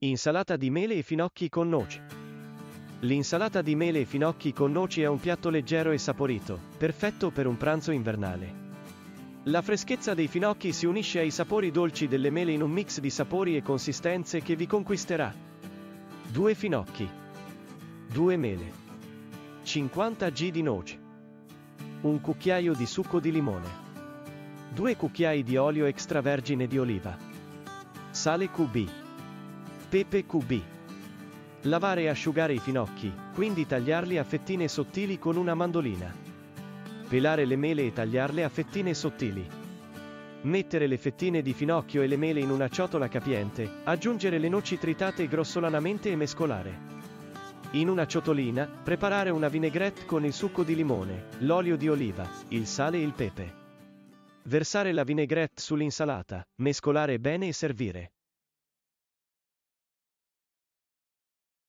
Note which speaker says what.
Speaker 1: Insalata di mele e finocchi con noci. L'insalata di mele e finocchi con noci è un piatto leggero e saporito, perfetto per un pranzo invernale. La freschezza dei finocchi si unisce ai sapori dolci delle mele in un mix di sapori e consistenze che vi conquisterà. 2 finocchi. 2 mele. 50 g di noce. Un cucchiaio di succo di limone. 2 cucchiai di olio extravergine di oliva. Sale QB. Pepe QB. Lavare e asciugare i finocchi, quindi tagliarli a fettine sottili con una mandolina. Pelare le mele e tagliarle a fettine sottili. Mettere le fettine di finocchio e le mele in una ciotola capiente, aggiungere le noci tritate grossolanamente e mescolare. In una ciotolina, preparare una vinaigrette con il succo di limone, l'olio di oliva, il sale e il pepe. Versare la vinaigrette sull'insalata, mescolare bene e servire.